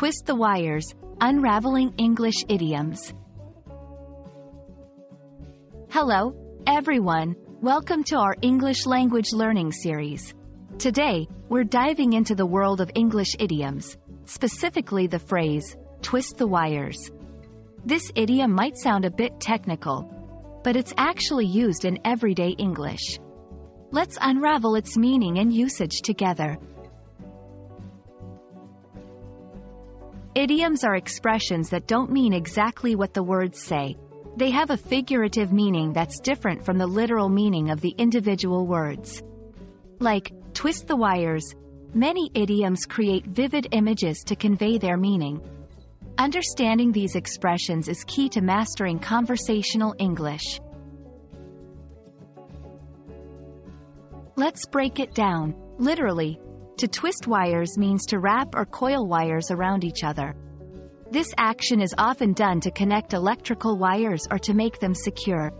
Twist the Wires, Unraveling English Idioms. Hello, everyone. Welcome to our English language learning series. Today, we're diving into the world of English idioms, specifically the phrase, twist the wires. This idiom might sound a bit technical, but it's actually used in everyday English. Let's unravel its meaning and usage together. Idioms are expressions that don't mean exactly what the words say. They have a figurative meaning that's different from the literal meaning of the individual words. Like, twist the wires, many idioms create vivid images to convey their meaning. Understanding these expressions is key to mastering conversational English. Let's break it down. Literally, to twist wires means to wrap or coil wires around each other. This action is often done to connect electrical wires or to make them secure.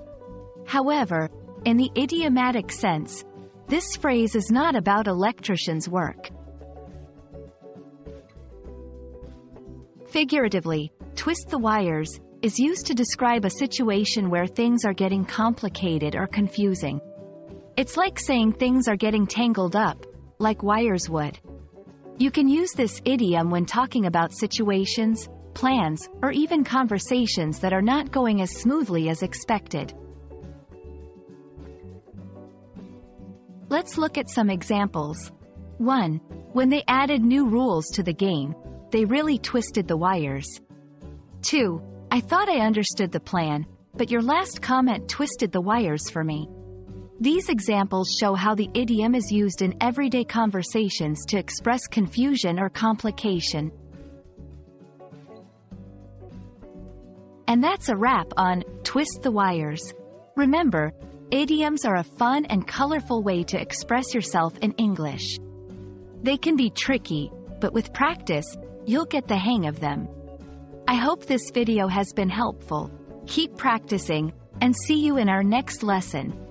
However, in the idiomatic sense, this phrase is not about electricians' work. Figuratively, twist the wires is used to describe a situation where things are getting complicated or confusing. It's like saying things are getting tangled up, like wires would. You can use this idiom when talking about situations, plans, or even conversations that are not going as smoothly as expected. Let's look at some examples. 1. When they added new rules to the game, they really twisted the wires. 2. I thought I understood the plan, but your last comment twisted the wires for me. These examples show how the idiom is used in everyday conversations to express confusion or complication. And that's a wrap on Twist the Wires. Remember, idioms are a fun and colorful way to express yourself in English. They can be tricky, but with practice, you'll get the hang of them. I hope this video has been helpful. Keep practicing, and see you in our next lesson.